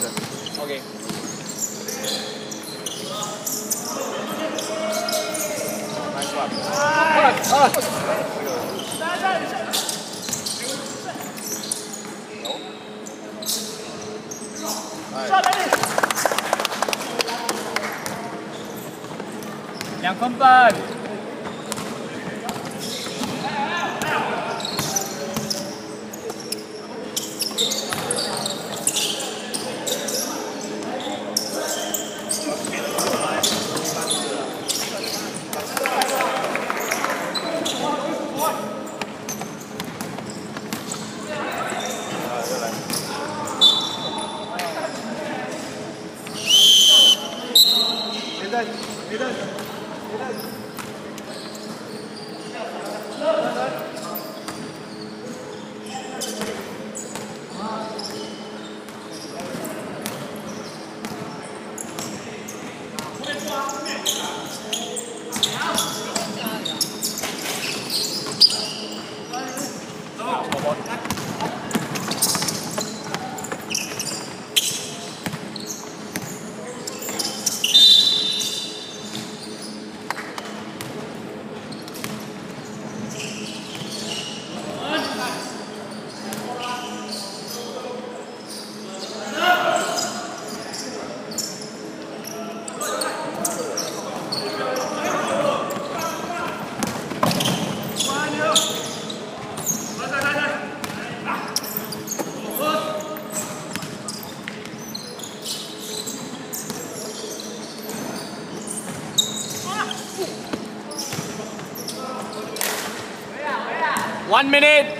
한잔 오케이 나이스 밥 아! 아! Verdade, verdade, verdade. One minute.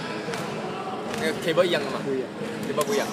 那个 cable 一样的嘛？不一样。 cable 不一样。